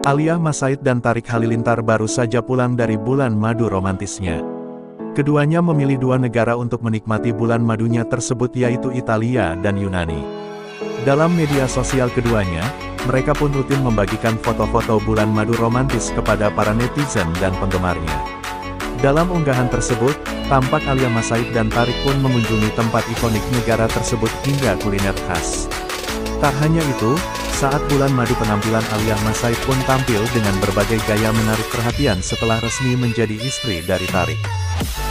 Alia Masaid dan Tarik Halilintar baru saja pulang dari bulan madu romantisnya. Keduanya memilih dua negara untuk menikmati bulan madunya tersebut yaitu Italia dan Yunani. Dalam media sosial keduanya, mereka pun rutin membagikan foto-foto bulan madu romantis kepada para netizen dan penggemarnya. Dalam unggahan tersebut, tampak Alia Masaid dan Tarik pun mengunjungi tempat ikonik negara tersebut hingga kuliner khas. Tak hanya itu, saat bulan madu penampilan Alia Masai pun tampil dengan berbagai gaya menarik perhatian setelah resmi menjadi istri dari Tarik.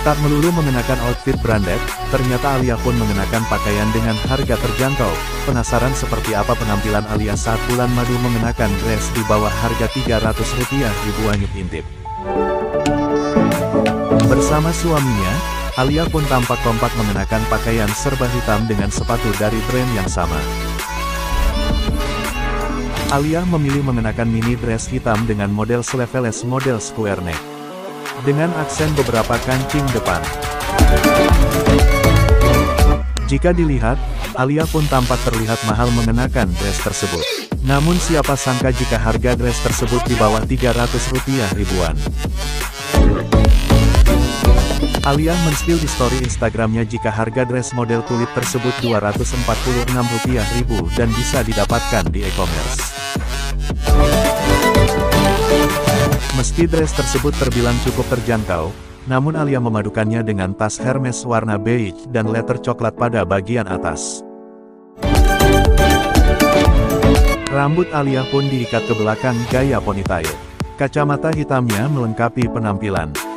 Tak melulu mengenakan outfit branded, ternyata Alia pun mengenakan pakaian dengan harga terjangkau. Penasaran seperti apa penampilan Alia saat bulan madu mengenakan dress di bawah harga 300 rupiah ribuan intip. Bersama suaminya, Alia pun tampak kompak mengenakan pakaian serba hitam dengan sepatu dari brand yang sama. Alia memilih mengenakan mini dress hitam dengan model sleeveless model square neck. Dengan aksen beberapa kancing depan. Jika dilihat, Alia pun tampak terlihat mahal mengenakan dress tersebut. Namun siapa sangka jika harga dress tersebut di bawah 300 rupiah ribuan. Alia menspil di story Instagramnya jika harga dress model kulit tersebut Rp246.000 dan bisa didapatkan di e-commerce. Dress tersebut terbilang cukup terjangkau, namun Alia memadukannya dengan tas Hermes warna beige dan letter coklat pada bagian atas. Rambut Alia pun diikat ke belakang gaya ponytail. Kacamata hitamnya melengkapi penampilan.